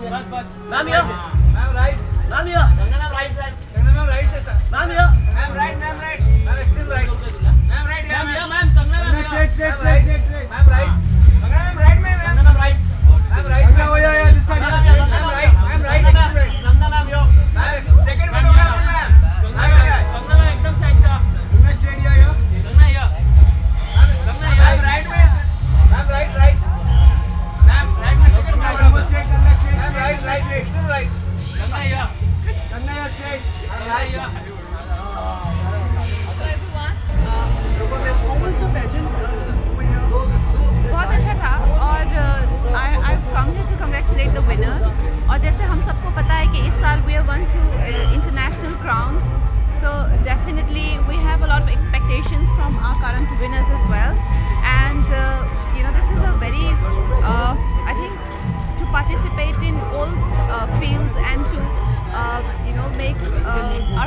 ma'am here. Bus, bus. Ma'am here. Ma'am, right. Ma'am here. Ganga ma'am, right side. Ganga ma'am, right side. Ma'am here. Ma'am, right, ma'am, right. Ma'am, extreme right. Ma'am, right here, Ma'am here, ma'am. ma'am. Ganga ma'am here. Straight, straight,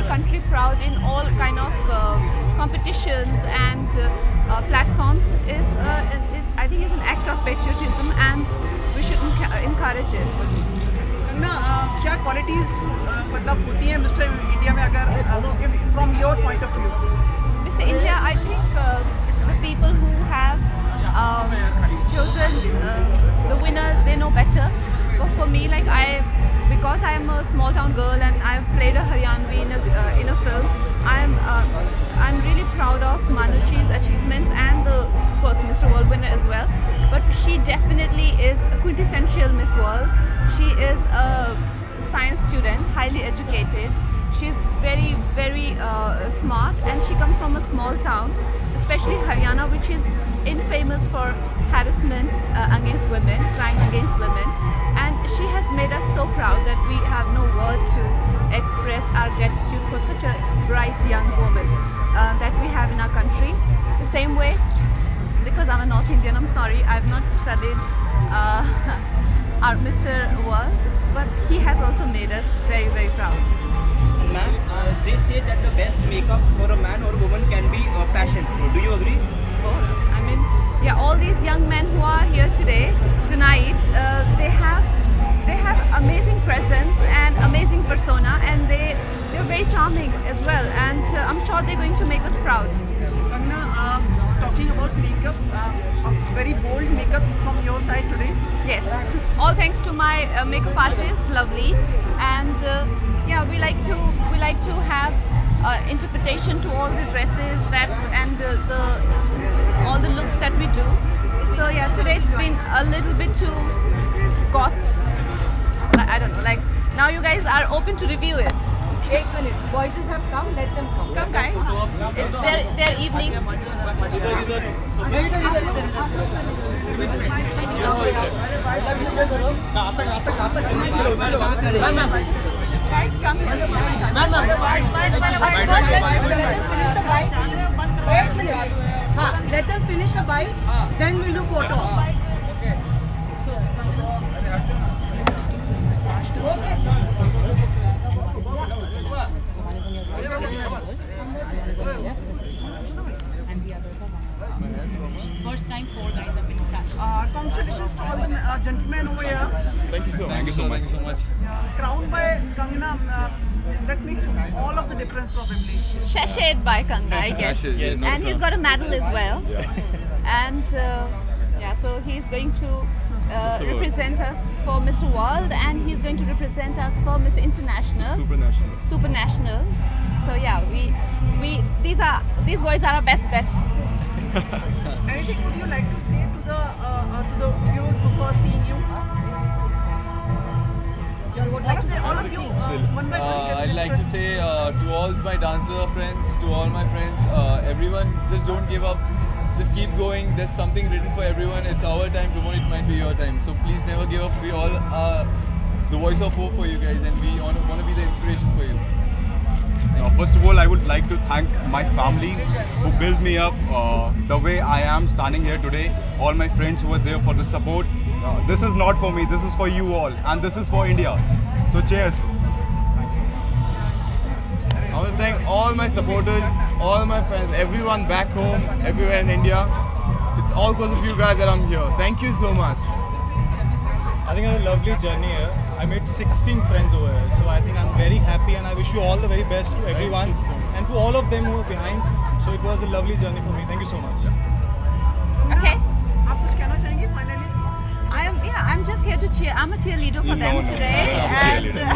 country proud in all kind of uh, competitions and uh, uh, platforms is uh, is I think is an act of patriotism and we should enca- encourage it. Kangana uh, क्या qualities मतलब होती हैं mister India में अगर from your point of view Mr. India, I think uh, the people who have um, chosen uh, the winner, they know better. But for me, like I, because I am a small town girl and I've played a Haryanvi in a uh, in a film, I'm uh, I'm really proud of Manushi's achievements and the of course Mr. World winner as well. But she definitely is a quintessential Miss World. She is a science student, highly educated. She's very, very uh, smart and she comes from a small town, especially Haryana, which is infamous for harassment uh, against women, crime against women. And she has made us so proud that we have no word to express our gratitude for such a bright young woman uh, that we have in our country. The same way, because I'm a North Indian, I'm sorry, I've not studied uh, our Mr. World, but he has also made us very, very proud. Ma'am, uh, they say that the best makeup for a man or woman can be uh, passion. Do you agree? Of course. I mean, yeah, all these young men who are here today, tonight, uh, they have they have amazing presence and amazing persona, charming as well and uh, I'm sure they're going to make us proud. Kangna, uh, um, talking about makeup, uh, very bold makeup from your side today. Yes, all thanks to my uh, makeup artist, Lovely, and uh, yeah, we like to we like to have uh, interpretation to all the dresses that and the, the all the looks that we do. So yeah, today it's been a little bit too goth. I don't know, like now you guys are open to review it. Eight minutes. Voices have come. Let them come. Come guys, it's their their evening. Guys, come here. Ma'am, ma'am. At first, let, let them finish the bite. Eight minutes. Ha, let them finish the bite. Then we'll do photo. So First time four guys have been sacked. congratulations to all the uh, gentlemen over here Thank you so much. Thank you so much. so much. uh, crowned by Kangana uh, that makes all of the difference probably Shashade by Kanga, I guess. Yes. no And he's got a medal as well. Yeah. And uh, yeah, so he's going to uh, represent us for Mr. World and he's going to represent us for Mr. International, Supranational. Super National. So yeah, we we these are these boys are our best bets. anything would you like to say to the uh, uh, to the viewers before seeing you You all like of, the, all of you uh, one by one Uh, I'd like to say uh, to all my dancer friends, to all my friends, uh, everyone, just don't give up. Just keep going. There's something written for everyone. It's our time. Tomorrow it might be your time. So please never give up. We all are the voice of hope for you guys, and we want to be the inspiration for you. Uh, first of all, I would like to thank my family who built me up uh, the way I am standing here today. All my friends who were there for the support. Uh, this is not for me, this is for you all, and this is for India. So, cheers. I want to thank all my supporters, all my friends, everyone back home, everywhere in India. It's all because of you guys that I'm here. Thank you so much. I think I had a lovely journey here. I made 16 friends over here. So I think I'm very happy and I wish you all the very best to everyone so and to all of them who are behind. So it was a lovely journey for me. Thank you so much. Okay. I am, yeah, I'm just here to cheer. I'm a cheerleader for no, them no, today. No,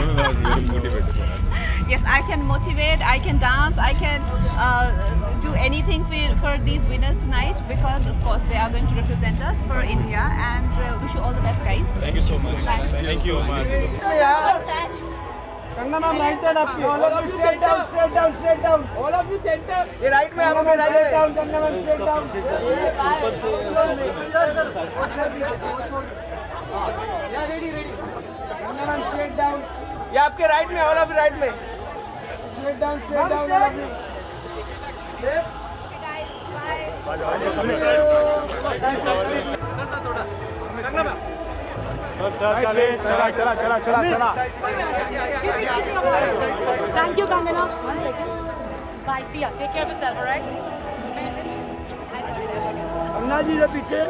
and, yes, I can motivate. I can dance. I can uh, do anything for, for these winners tonight because, of course, they are going to represent us for India. And uh, wish you all the best, guys. Thank you so much. Thanks. Thank you so much. Kangana ma'am right side आपकी all of you straight down straight down straight down all of you centre ये right में आप right में down Kangana ma'am straight down ready ready Kangana ma'am straight down ये आपके right में all of right में। चला चला चला चला चला थैंक यू कंगना जी से पीछे।